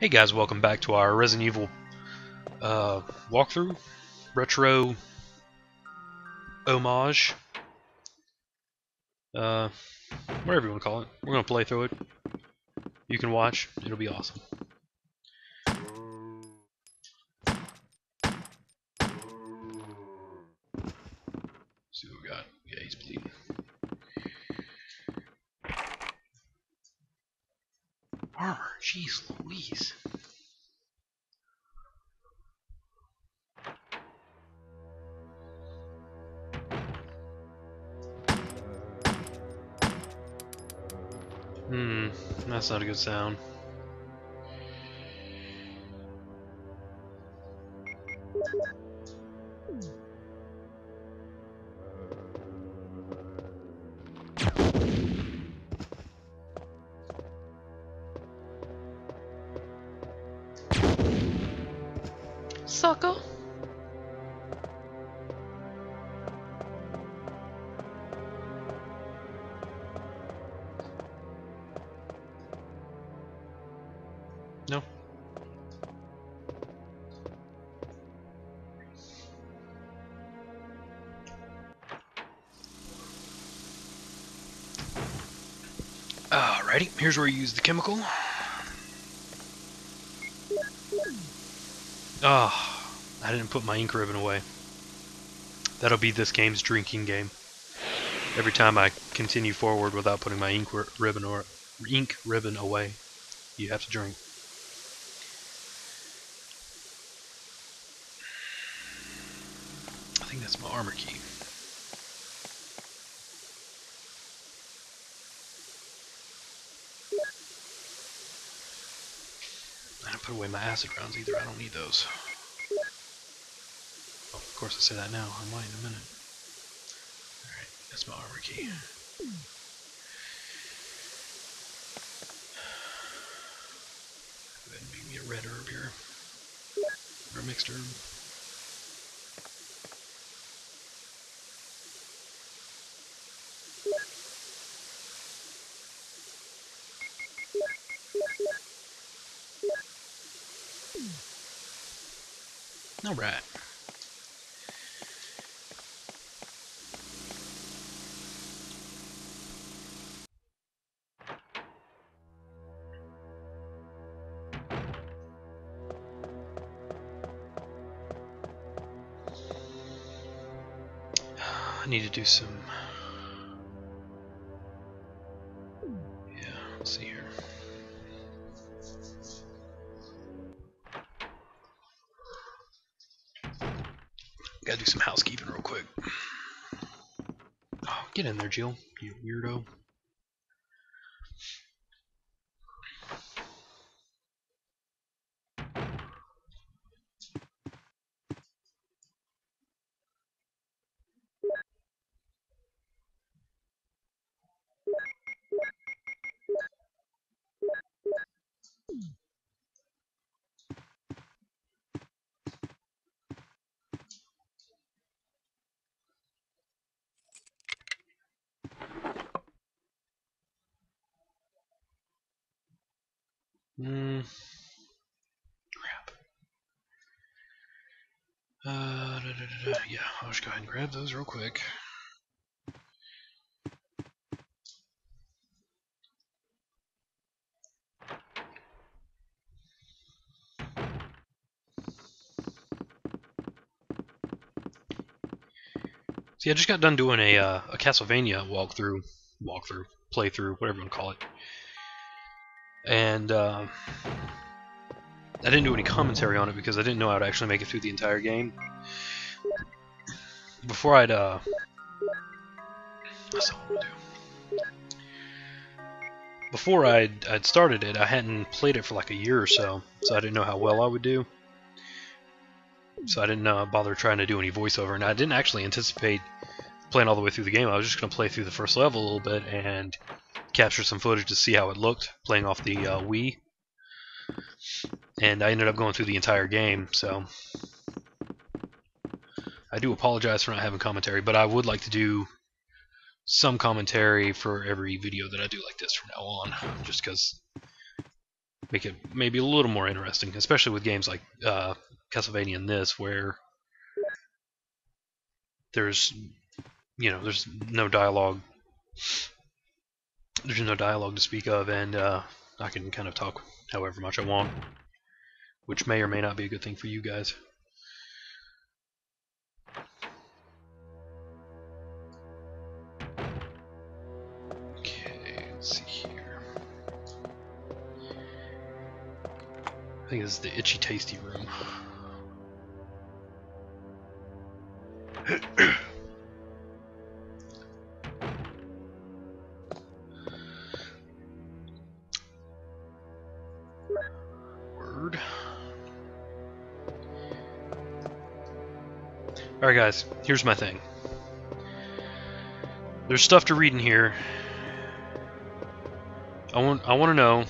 Hey guys, welcome back to our Resident Evil uh, walkthrough, retro homage, uh, whatever you want to call it. We're gonna play through it. You can watch; it'll be awesome. see what we got. Yeah, he's bleeding. Armor, jeez Louise. Hmm, that's not a good sound. Here's where you use the chemical. Ah, I didn't put my ink ribbon away. That'll be this game's drinking game. Every time I continue forward without putting my ink ribbon or ink ribbon away, you have to drink. I think that's my armor key. I didn't put away my acid rounds either. I don't need those. Oh, of course I say that now. I might in a minute. Alright, that's my armor key. Go ahead and make me a red herb here. Or a mixed herb. Alright. I need to do some. Do some housekeeping real quick. Oh, get in there, Jill, you weirdo. Hmm. Crap. Uh, da, da, da. Yeah, I'll just go ahead and grab those real quick. See, I just got done doing a uh, a Castlevania walkthrough, walkthrough, playthrough, whatever you want to call it, and uh, I didn't do any commentary on it because I didn't know I would actually make it through the entire game. Before I'd uh. Before I'd I'd started it, I hadn't played it for like a year or so, so I didn't know how well I would do. So I didn't uh, bother trying to do any voiceover, and I didn't actually anticipate playing all the way through the game. I was just going to play through the first level a little bit and capture some footage to see how it looked playing off the uh, Wii. And I ended up going through the entire game, so I do apologize for not having commentary, but I would like to do some commentary for every video that I do like this from now on, just because make it maybe a little more interesting, especially with games like uh, Castlevania and this, where there's you know there's no dialogue there's no dialogue to speak of and uh, I can kind of talk however much I want which may or may not be a good thing for you guys. Okay let's see here. I think this is the itchy tasty room Alright guys, here's my thing. There's stuff to read in here. I want I want to know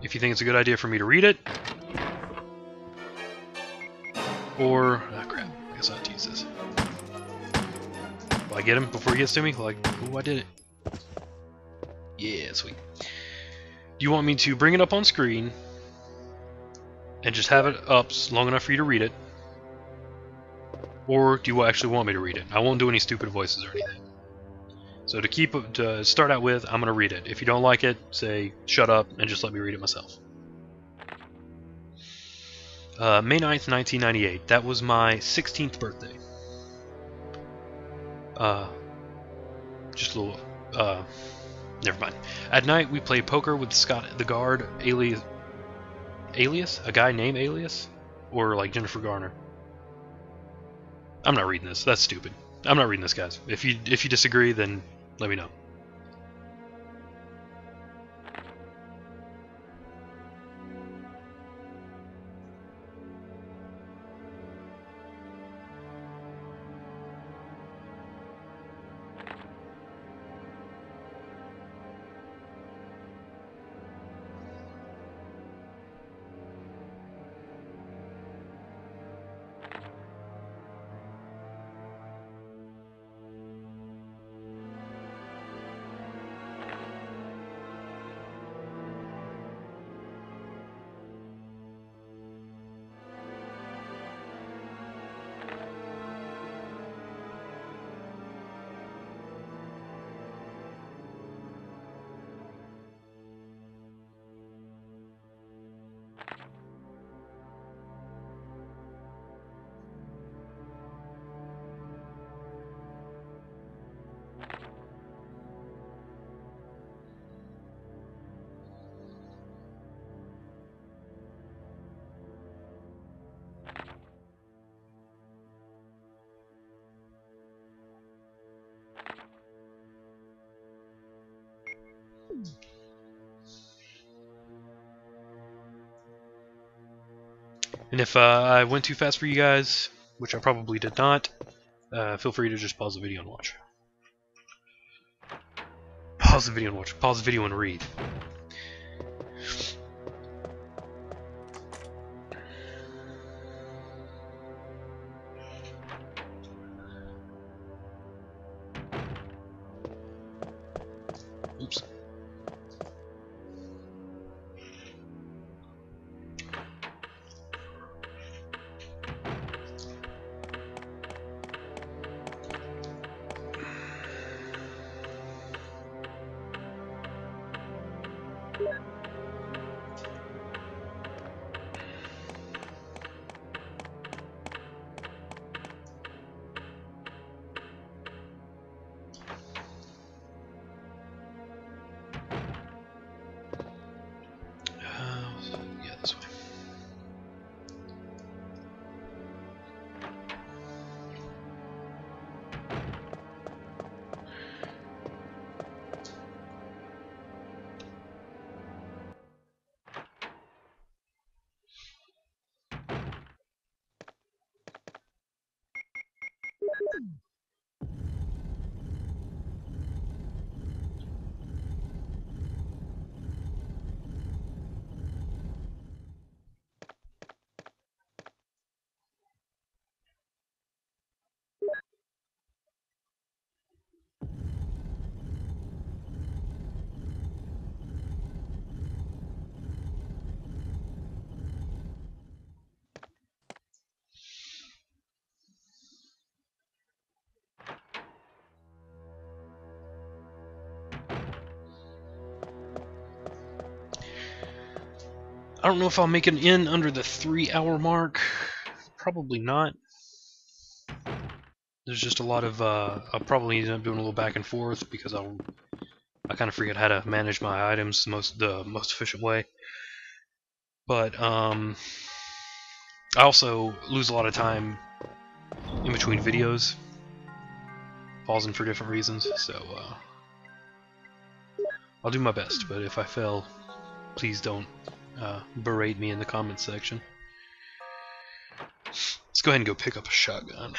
if you think it's a good idea for me to read it or oh crap, I guess I have to use this. Will I get him before he gets to me? Like, oh, I did it. Yeah, sweet. Do you want me to bring it up on screen and just have it up long enough for you to read it? Or do you actually want me to read it? I won't do any stupid voices or anything. So to keep to start out with, I'm going to read it. If you don't like it, say shut up and just let me read it myself. Uh, May 9th, 1998. That was my 16th birthday. Uh, just a little, uh, never mind. At night, we played poker with Scott the guard, alias, alias? A guy named Alias? Or like Jennifer Garner? I'm not reading this. That's stupid. I'm not reading this, guys. If you if you disagree, then let me know. And if uh, I went too fast for you guys, which I probably did not, uh, feel free to just pause the video and watch. Pause the video and watch. Pause the video and read. I don't know if I'll make it in under the three hour mark. Probably not. There's just a lot of, uh, I'll probably end up doing a little back and forth because I'll, I kind of forget how to manage my items the most, the most efficient way. But, um, I also lose a lot of time in between videos, pausing for different reasons, so, uh, I'll do my best, but if I fail, please don't uh, berate me in the comments section. Let's go ahead and go pick up a shotgun.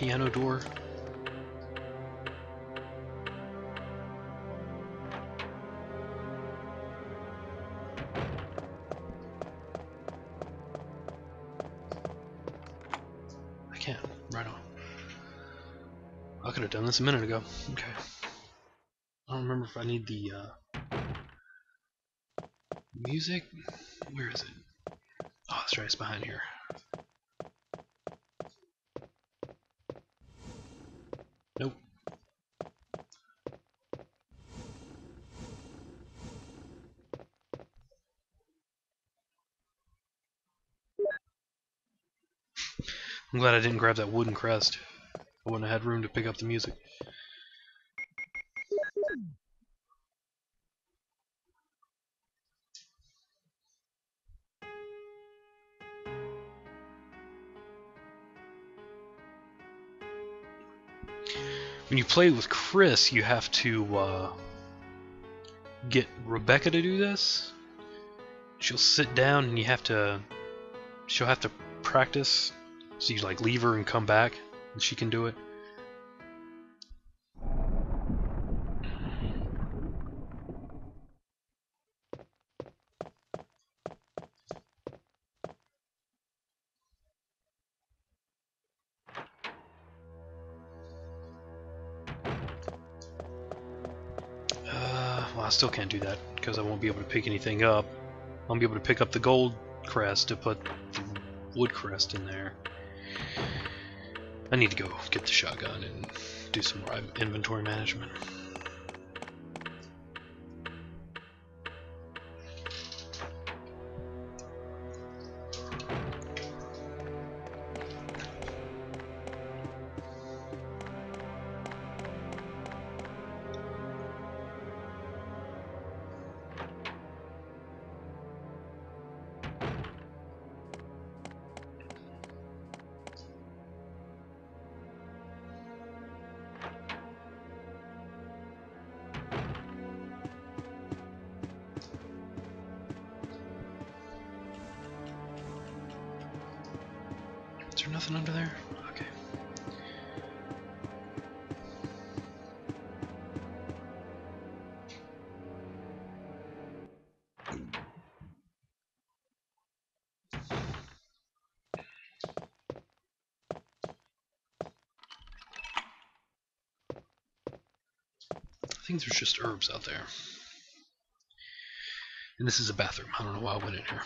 Piano door? I can't. Right on. I could have done this a minute ago. Okay. I don't remember if I need the uh, music. Where is it? Oh, that's right. It's behind here. I'm glad I didn't grab that wooden crest. I wouldn't have had room to pick up the music. When you play with Chris, you have to uh, get Rebecca to do this. She'll sit down and you have to. She'll have to practice. So you like leave her and come back, and she can do it. Uh, well, I still can't do that because I won't be able to pick anything up. I won't be able to pick up the gold crest to put the wood crest in there. I need to go get the shotgun and do some inventory management. Is there nothing under there? Okay. I think there's just herbs out there. And this is a bathroom. I don't know why I went in here.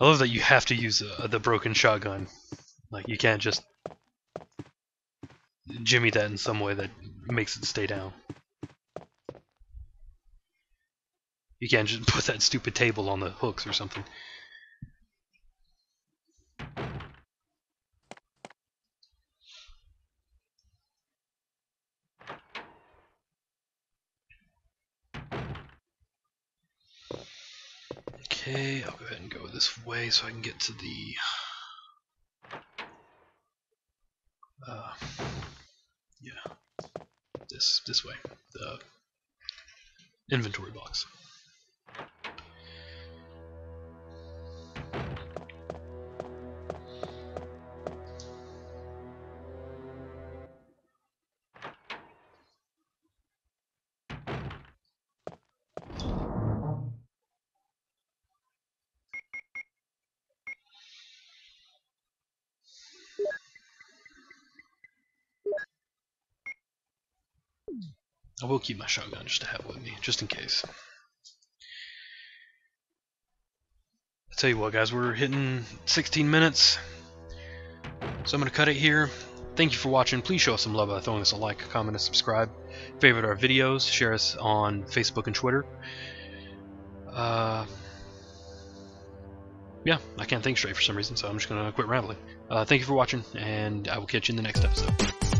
I love that you have to use uh, the broken shotgun. Like you can't just jimmy that in some way that makes it stay down. You can't just put that stupid table on the hooks or something. Okay, I'll go ahead and go this way so I can get to the uh, yeah, this this way, the inventory box. I will keep my shotgun just to have with me, just in case. I tell you what, guys, we're hitting 16 minutes, so I'm going to cut it here. Thank you for watching. Please show us some love by throwing us a like, comment, and subscribe. Favorite our videos. Share us on Facebook and Twitter. Uh, yeah, I can't think straight for some reason, so I'm just going to quit rambling. Uh, thank you for watching, and I will catch you in the next episode.